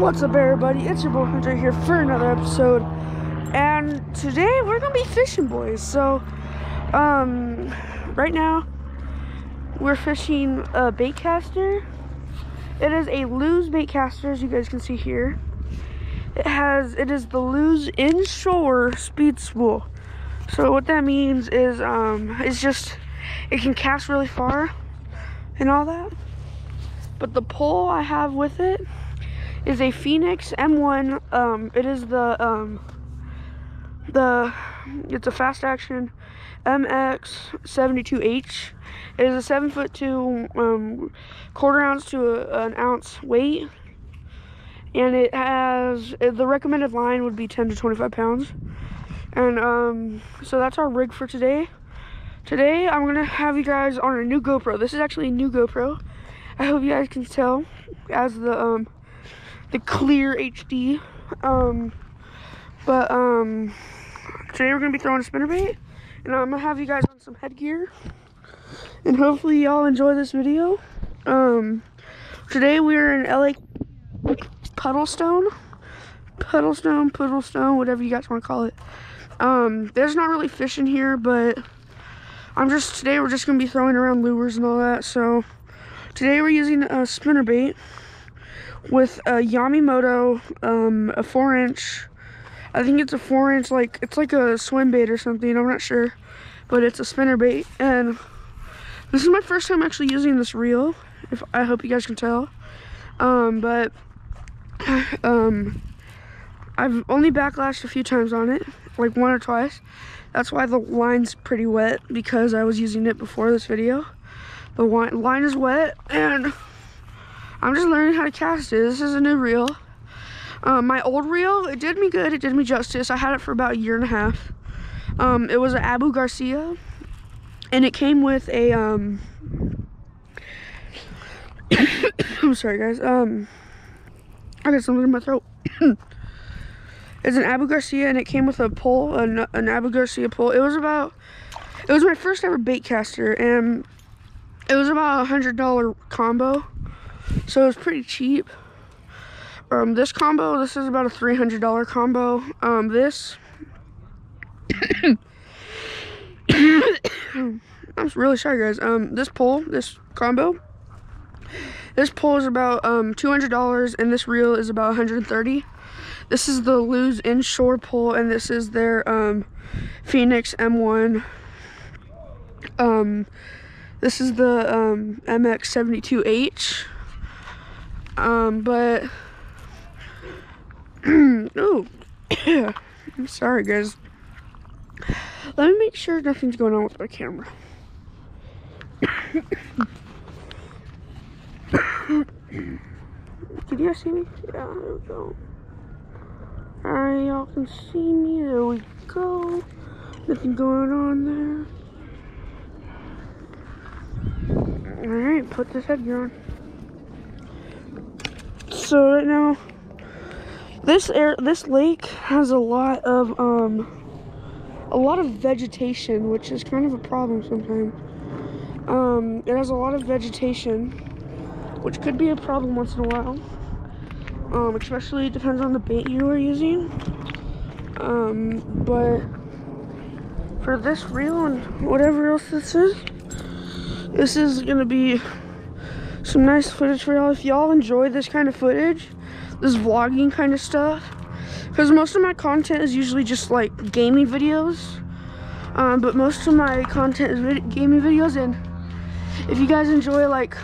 What's up, everybody? It's your boy Hunter here for another episode, and today we're gonna be fishing, boys. So, um, right now we're fishing a bait caster. It is a Lew's bait caster, as you guys can see here. It has it is the Lew's inshore speed spool. So what that means is um, it's just it can cast really far and all that. But the pole I have with it is a Phenix M1. Um, it is the um, the it's a fast action MX72H. It is a seven foot two um, quarter ounce to a, an ounce weight, and it has the recommended line would be 10 to 25 pounds. And um, so that's our rig for today. Today I'm gonna have you guys on a new GoPro. This is actually a new GoPro. I hope you guys can tell as the um the clear HD. Um but um today we're gonna be throwing a spinnerbait and I'm gonna have you guys on some headgear. And hopefully y'all enjoy this video. Um today we're in LA Puddlestone. Puddlestone, Puddlestone, whatever you guys want to call it. Um, there's not really fishing here, but I'm just today we're just gonna be throwing around lures and all that. So Today we're using a spinner bait with a Yamamoto, um, a four inch, I think it's a four inch, like, it's like a swim bait or something, I'm not sure, but it's a spinner bait, and this is my first time actually using this reel, if I hope you guys can tell, um, but, um, I've only backlashed a few times on it, like one or twice, that's why the line's pretty wet, because I was using it before this video. The line is wet and I'm just learning how to cast it. This is a new reel. Um, my old reel, it did me good. It did me justice. I had it for about a year and a half. Um, it was an Abu Garcia and it came with a, um, I'm sorry guys. Um, I got something in my throat. it's an Abu Garcia and it came with a pole, an, an Abu Garcia pole. It was about, it was my first ever bait caster and it was about a hundred dollar combo so it was pretty cheap. Um this combo this is about a three hundred dollar combo. Um this i'm really sorry guys. Um this pole this combo this pole is about um two hundred dollars and this reel is about 130 this is the Lew's inshore pole and this is their um Phenix m1 um this is the um, MX72H. Um, but, oh, I'm sorry guys. Let me make sure nothing's going on with my camera. Can you see me? Yeah, there we go. Alright, y'all can see me. There we go. Nothing going on there. Alright, put this headgear on. So right now, this air, this lake has a lot of, um, a lot of vegetation, which is kind of a problem sometimes. Um, it has a lot of vegetation, which could be a problem once in a while. Um, especially it depends on the bait you are using. Um, but for this reel and whatever else this is, this is gonna be some nice footage for y'all. If y'all enjoy this kind of footage, this vlogging kind of stuff, because most of my content is usually just like gaming videos, um, but most of my content is gaming videos, and if you guys enjoy like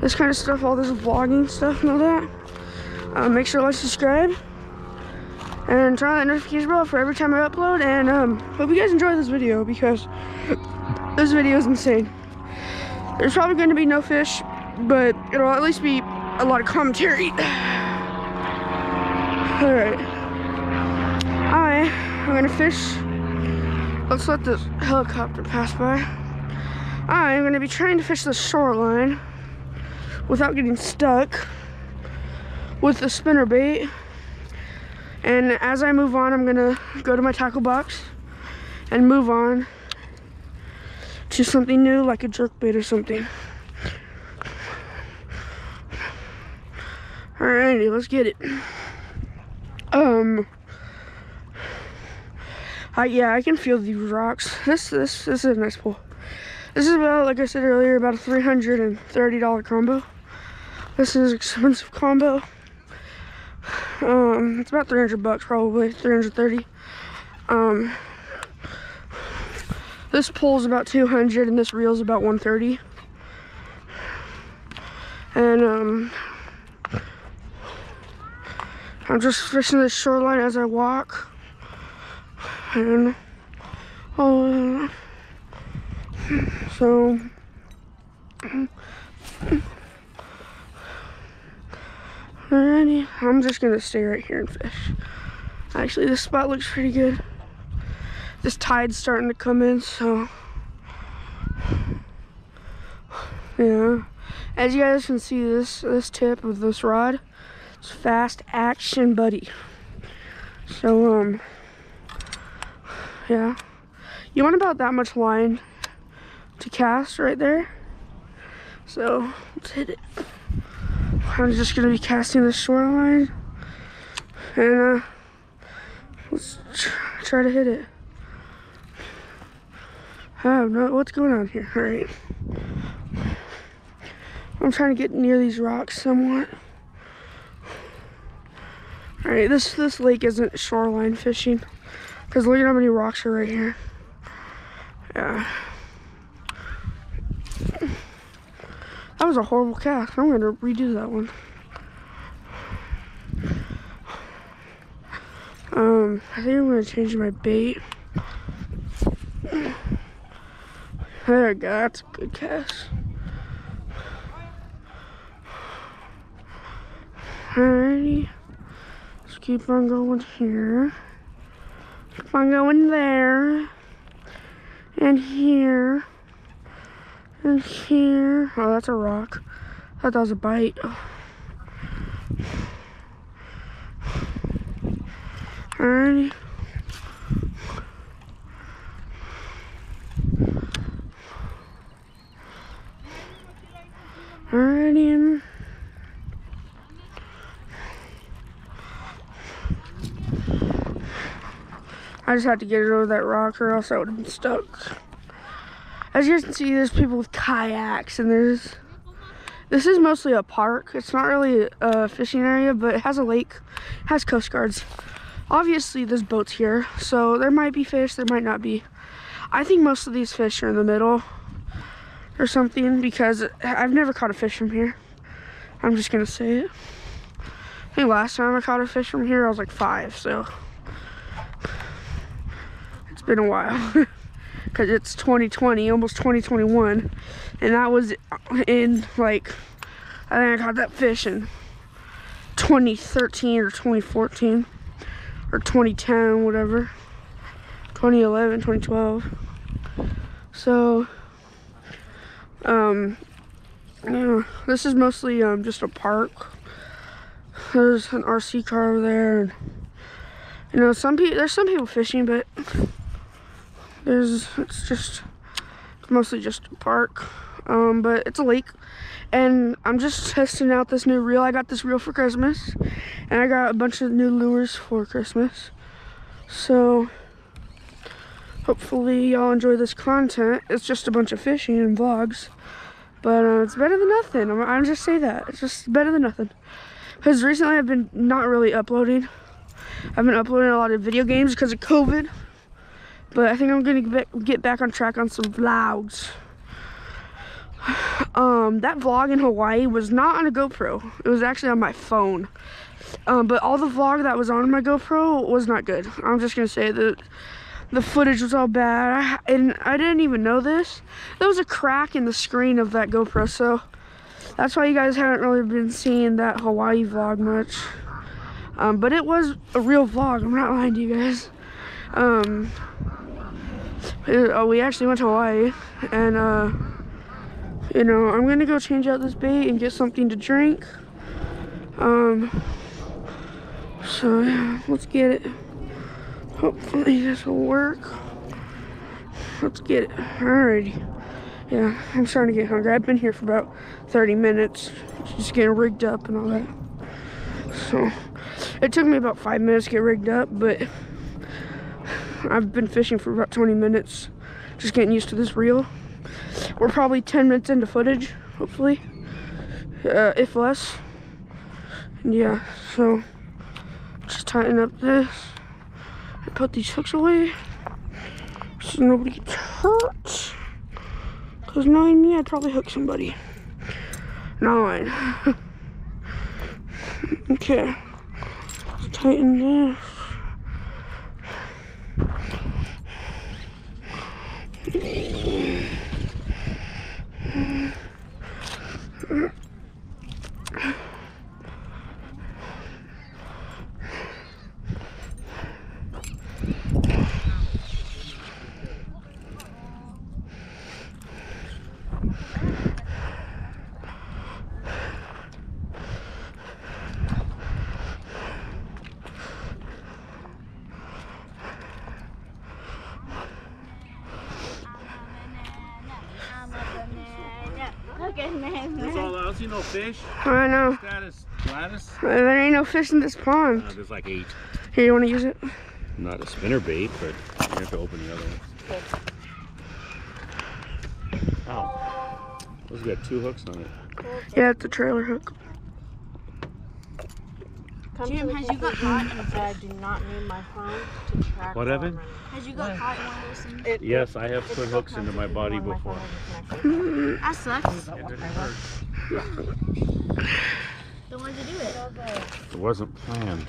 this kind of stuff, all this vlogging stuff and all that, uh, make sure to like, subscribe, and turn on that notification bell for every time I upload, and um, hope you guys enjoy this video, because this video is insane. There's probably going to be no fish, but it'll at least be a lot of commentary. Alright. I am going to fish. Let's let this helicopter pass by. I am going to be trying to fish the shoreline without getting stuck with the spinner bait. And as I move on, I'm going to go to my tackle box and move on to something new like a jerk bait or something. Alright. Alrighty, let's get it. Um, I, yeah, I can feel these rocks. This, this, this is a nice pool. This is about, like I said earlier, about a $330 combo. This is expensive combo. Um, it's about 300 bucks probably, 330. Um, this pool's about 200 and this reel's about 130. And um, I'm just fishing the shoreline as I walk. And oh, so Alrighty, I'm just gonna stay right here and fish. Actually, this spot looks pretty good. This tide's starting to come in, so yeah. As you guys can see, this this tip of this rod it's fast action, buddy. So um, yeah, you want about that much line to cast right there. So let's hit it. I'm just gonna be casting the shoreline and uh, let's try to hit it. I know what's going on here. All right. I'm trying to get near these rocks somewhat. All right, this this lake isn't shoreline fishing because look at how many rocks are right here. Yeah. That was a horrible cast. I'm gonna redo that one. Um, I think I'm gonna change my bait. There go, that's a good cast. Alrighty. Let's keep on going here. Keep on going there. And here. And here. Oh, that's a rock. That was a bite. Alrighty. I just had to get it over that rock or else I would have been stuck. As you guys can see, there's people with kayaks and there's... This is mostly a park. It's not really a fishing area, but it has a lake, has coast guards. Obviously, there's boats here, so there might be fish, there might not be. I think most of these fish are in the middle or something because I've never caught a fish from here. I'm just gonna say it. I think last time I caught a fish from here, I was like five, so been a while. because it's 2020, almost 2021, and that was in like I think I caught that fish in 2013 or 2014 or 2010, whatever, 2011, 2012. So, um, yeah, this is mostly um just a park. There's an RC car over there, and you know some people there's some people fishing, but it's just mostly just a park, um, but it's a lake. And I'm just testing out this new reel. I got this reel for Christmas, and I got a bunch of new lures for Christmas. So, hopefully y'all enjoy this content. It's just a bunch of fishing and vlogs, but uh, it's better than nothing. I'm, I'm just say that. It's just better than nothing. Because recently I've been not really uploading. I've been uploading a lot of video games because of COVID. But I think I'm gonna get back on track on some vlogs. Um, that vlog in Hawaii was not on a GoPro. It was actually on my phone. Um, but all the vlog that was on my GoPro was not good. I'm just gonna say that the footage was all bad. and I didn't even know this. There was a crack in the screen of that GoPro, so that's why you guys haven't really been seeing that Hawaii vlog much. Um, but it was a real vlog. I'm not lying to you guys. Um, uh, we actually went to Hawaii and uh, you know I'm gonna go change out this bait and get something to drink. Um so yeah let's get it. Hopefully this will work. Let's get it. Alrighty. Yeah I'm starting to get hungry. I've been here for about 30 minutes just getting rigged up and all that. So it took me about five minutes to get rigged up, but I've been fishing for about 20 minutes, just getting used to this reel. We're probably 10 minutes into footage, hopefully, uh, if less. Yeah, so just tighten up this and put these hooks away so nobody gets hurt. Cause knowing me, I'd probably hook somebody. Nine. okay. Let's tighten this. Mm-hmm. see no fish. I know. Status Gladys. There ain't no fish in this pond. Uh, there's like eight. Here, you want to use it? Not a spinner bait, but you have to open the other one. Oh, those got two hooks on it. Yeah, it's a trailer hook. Jim, has you got caught and said I do not need my phone to track What, while Evan? Has you got caught in one of those things? Yes, I have put hooks into my body when my before. phone isn't. That sucks. It didn't hurt. You do it? It wasn't planned.